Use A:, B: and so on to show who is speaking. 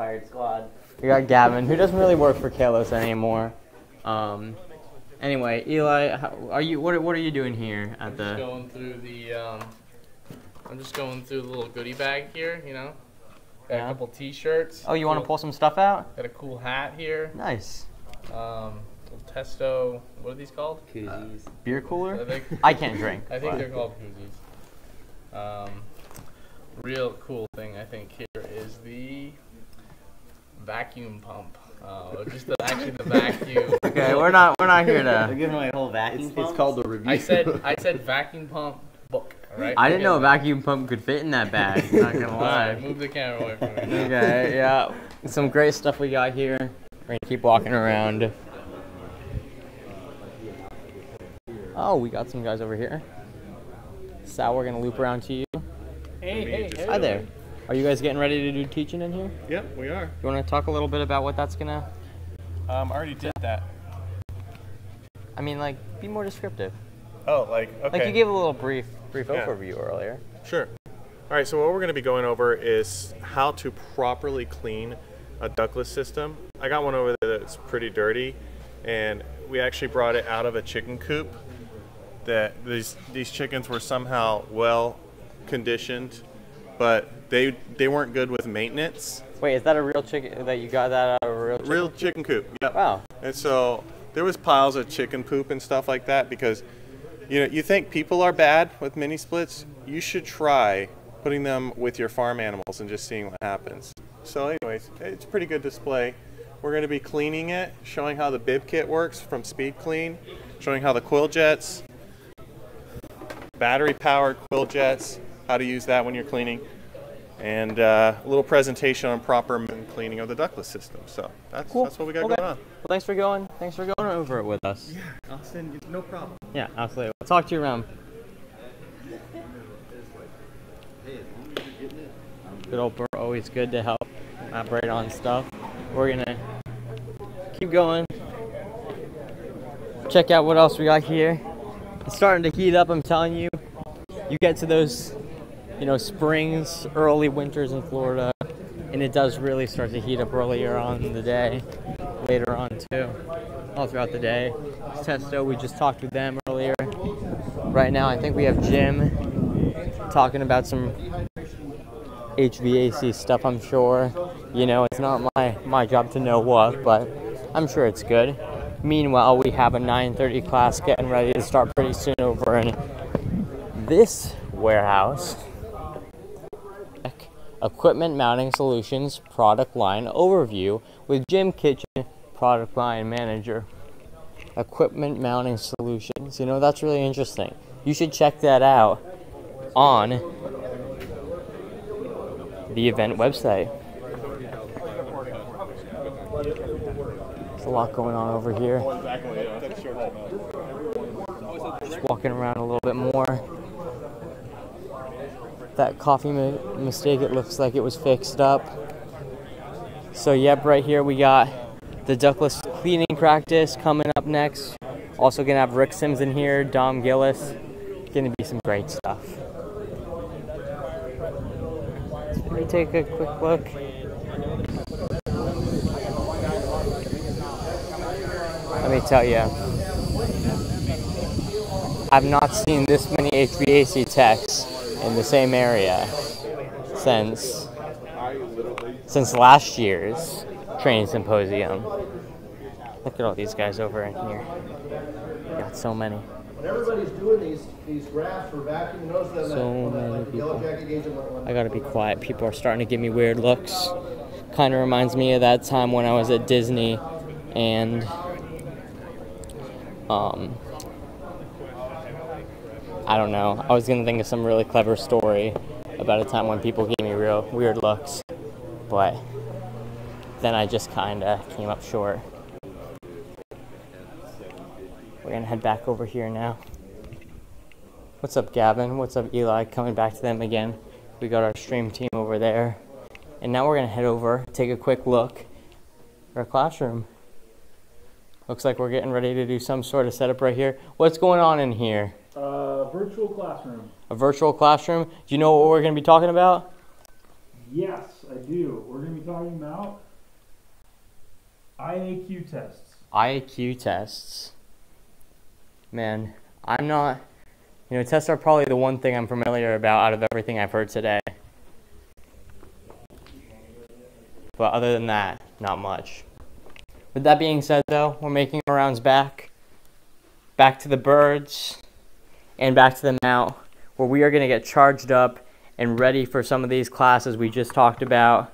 A: fired squad. We got Gavin, who doesn't really work for Kalos anymore. Um, anyway, Eli, how, are you? What, are- what are you doing here at
B: I'm just going through the. Um, I'm just going through the little goodie bag here. You know, got
A: Yeah.
B: a couple T-shirts.
A: Oh, you want to pull some stuff out?
B: Got a cool hat here.
A: Nice.
B: Um, little Testo. What are these called?
C: Koozies.
A: Beer
B: I
A: cooler?
B: think.
A: I can't drink.
B: I think
A: but-
B: they're called koozies. Um, real cool thing I think here is the vacuum pump. Uh, just the, actually the vacuum.
A: Okay, we're not we're not here to.
C: give away a whole vacuum
D: It's, it's called the review.
B: I said I said vacuum pump book. All right.
A: I didn't know a vacuum pump could fit in that bag. Not gonna
B: All right,
A: lie.
B: move the camera away from me. now.
A: Okay, yeah. Some great stuff we got here. We're gonna keep walking around. Oh, we got some guys over here. Sal, we're gonna loop around to you.
B: Hey, hey, hey.
A: Hi there. Are you guys getting ready to do teaching in here?
D: Yep, we are.
A: You want to talk a little bit about what that's gonna?
D: Um, I already did that.
A: I mean, like, be more descriptive.
D: Oh, like okay.
A: Like you gave a little brief, brief
D: Yeah.
A: overview earlier.
D: Sure. All right, so what we're going to be going over is how to properly clean a ductless system. I got one over there that's pretty dirty, and we actually brought it out of a chicken coop. That these these chickens were somehow well conditioned, but they they weren't good with maintenance.
A: Wait, is that a real chicken? That you got that out of a real chicken?
D: Real chicken coop. Yep.
A: Wow.
D: And so there was piles of chicken poop and stuff like that because you know you think people are bad with mini splits. You should try putting them with your farm animals and just seeing what happens. So, anyways, it's a pretty good display. We're going to be cleaning it, showing how the bib kit works from Speed Clean, showing how the CoilJets, battery powered CoilJets, how to use that when you're cleaning, and uh, a little presentation on proper cleaning of the ductless system. So that's,
A: Cool.
D: that's what we got
A: Okay.
D: going on.
A: Well, thanks for going. Thanks for going over it with us.
D: Yeah, Austin, no problem.
A: Yeah, absolutely. We'll talk to you around. Good old Bert, always good to help operate on stuff. We're gonna keep going. Check out what else we got here. It's starting to heat up, I'm telling you. You get to those, you know, springs, early winters in Florida, and it does really start to heat up earlier on in the day, later on too, all throughout the day. Testo, we just talked with them earlier. Right now, I think we have Jim talking about some HVAC stuff. I'm sure. You know, it's not my my job to know what, but I'm sure it's good. Meanwhile, we have a 9:30 class getting ready to start pretty soon over in this warehouse. Equipment Mounting Solutions product line overview with Jim Kitchen, product line manager. Equipment Mounting Solutions. You know, that's really interesting. You should check that out on the event website. There's a lot going on over here. Just walking around a little bit more. That coffee mi- mistake, it looks like it was fixed up. So, yep, right here we got the ductless cleaning practice coming up next. Also, gonna have Rick Sims in here, Dom Gillis. Gonna be some great stuff. Let me take a quick look. Let me tell you, I've not seen this many HVAC techs in the same area since since last year's training symposium. Look at all these guys over in here. Got so many.
E: When everybody's doing these, these graphs for vacuum, notice that
A: So
E: that,
A: many people.
E: jacket gauge and what- what-
A: I gotta be quiet. People are starting to give me weird looks. Kind of reminds me of that time when I was at Disney and um I don't know. I was gonna think of some really clever story about a time when people gave me real weird looks, but then I just kind of came up short. We're gonna head back over here now. What's up, Gavin? What's up, Eli? Coming back to them again. We got our stream team over there. And now we're to head over, take a quick look at our classroom. Looks like we're getting ready to do some sort of setup right here. What's going on in here?
F: Uh, virtual classroom.
A: A virtual classroom? Do you know what we're going to be talking about?
F: Yes.
C: I do. We're going to be talking about IAQ tests.
A: IAQ tests. Man, I'm not. You know, tests are probably the one thing I'm familiar about out of everything I've heard today. But other than that, not much. With that being said, though, we're making our rounds back, back to the birds, and back to the mount, where we are going to get charged up and ready for some of these classes we just talked about